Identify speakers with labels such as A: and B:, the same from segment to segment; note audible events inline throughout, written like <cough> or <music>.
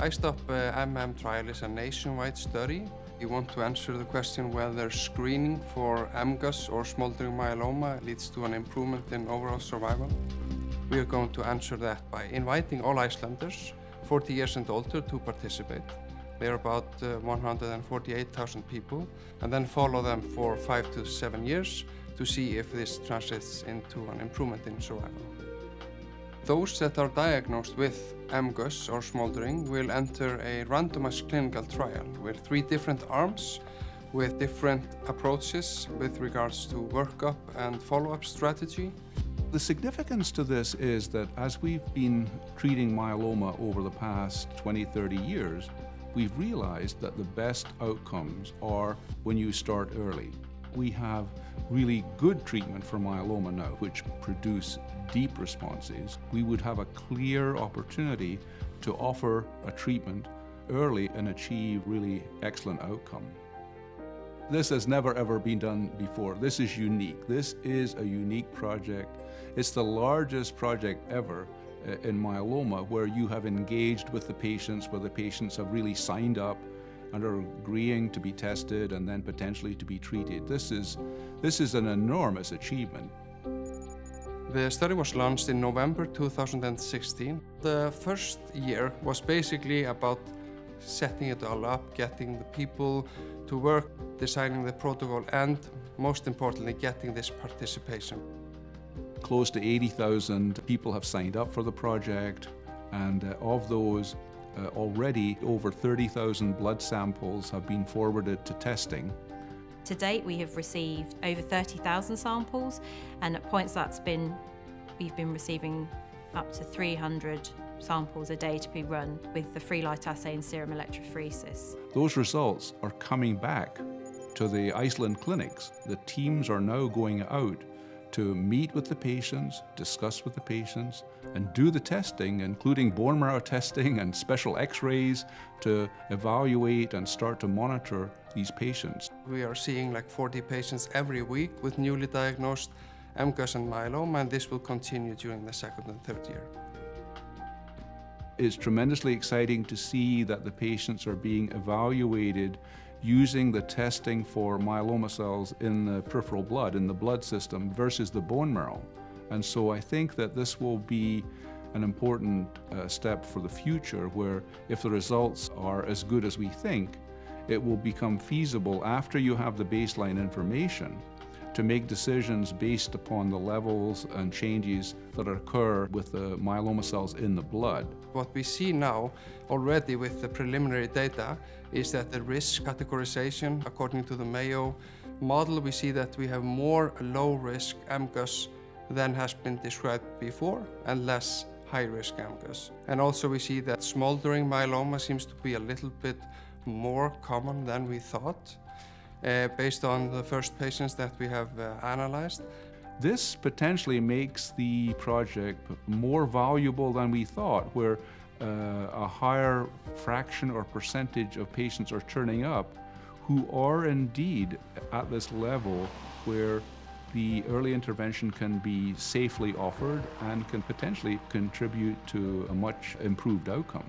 A: IStop uh, MM trial is a nationwide study. We want to answer the question whether screening for MGUS or smoldering myeloma leads to an improvement in overall survival. We are going to answer that by inviting all Icelanders 40 years and older to participate. There are about uh, 148,000 people and then follow them for five to seven years to see if this translates into an improvement in survival. Those that are diagnosed with MGUS or smoldering will enter a randomized clinical trial with three different arms with different approaches with regards to workup and follow-up strategy.
B: The significance to this is that as we've been treating myeloma over the past 20, 30 years, we've realized that the best outcomes are when you start early. We have really good treatment for myeloma now, which produce deep responses. We would have a clear opportunity to offer a treatment early and achieve really excellent outcome. This has never ever been done before. This is unique. This is a unique project. It's the largest project ever uh, in myeloma where you have engaged with the patients, where the patients have really signed up and are agreeing to be tested and then potentially to be treated. This is, this is an enormous achievement.
A: The study was launched in November 2016. The first year was basically about setting it all up, getting the people to work, designing the protocol, and most importantly, getting this participation.
B: Close to 80,000 people have signed up for the project, and uh, of those, uh, already over 30,000 blood samples have been forwarded to testing.
C: To date, we have received over 30,000 samples, and at points that's been, we've been receiving up to 300 samples a day to be run with the free light assay and serum electrophoresis.
B: Those results are coming back to the Iceland clinics. The teams are now going out to meet with the patients, discuss with the patients, and do the testing, including bone marrow <laughs> testing and special x-rays to evaluate and start to monitor these patients.
A: We are seeing like 40 patients every week with newly diagnosed MGUS and myeloma, and this will continue during the second and third year.
B: It's tremendously exciting to see that the patients are being evaluated using the testing for myeloma cells in the peripheral blood, in the blood system, versus the bone marrow. And so I think that this will be an important uh, step for the future where if the results are as good as we think, it will become feasible after you have the baseline information to make decisions based upon the levels and changes that occur with the myeloma cells in the blood.
A: What we see now already with the preliminary data is that the risk categorization, according to the Mayo model, we see that we have more low-risk MGUS than has been described before and less high-risk MGUS. And also we see that smoldering myeloma seems to be a little bit more common than we thought uh, based on the first patients that we have uh, analyzed.
B: This potentially makes the project more valuable than we thought, where uh, a higher fraction or percentage of patients are turning up who are indeed at this level where the early intervention can be safely offered and can potentially contribute to a much improved outcome.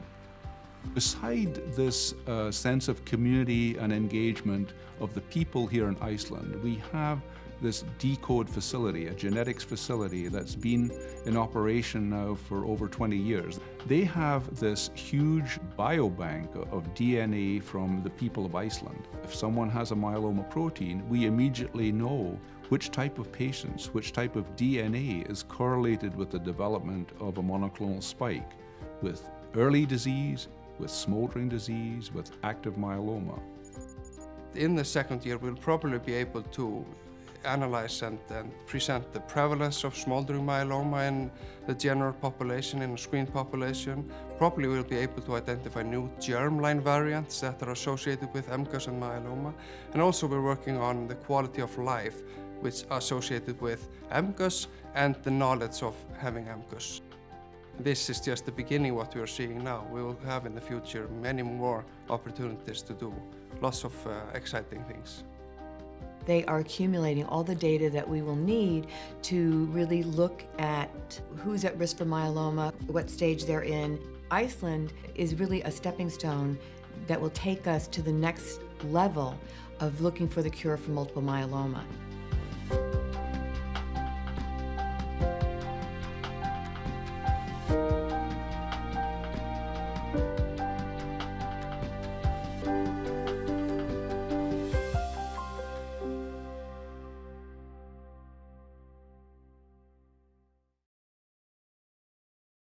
B: Beside this uh, sense of community and engagement of the people here in Iceland, we have this deCODE facility, a genetics facility that's been in operation now for over 20 years. They have this huge biobank of DNA from the people of Iceland. If someone has a myeloma protein, we immediately know which type of patients, which type of DNA is correlated with the development of a monoclonal spike, with early disease, with smoldering disease, with active myeloma.
A: In the second year, we'll probably be able to analyze and, and, present the prevalence of smoldering myeloma in the general population, in the screened population. Probably we'll be able to identify new germline variants that are associated with MGUS and myeloma. And also we're working on the quality of life which are associated with MGUS and the knowledge of having MGUS. This is just the beginning what we are seeing now. We will have in the future many more opportunities to do lots of uh, exciting things.
D: They are accumulating all the data that we will need to really look at who's at risk for myeloma, what stage they're in. Iceland is really a stepping stone that will take us to the next level of looking for the cure for multiple myeloma.